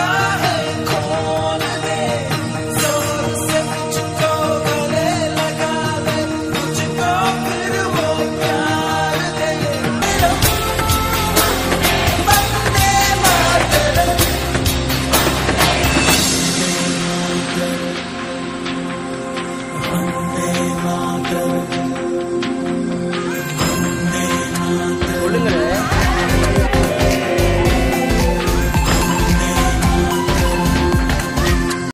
goodbye.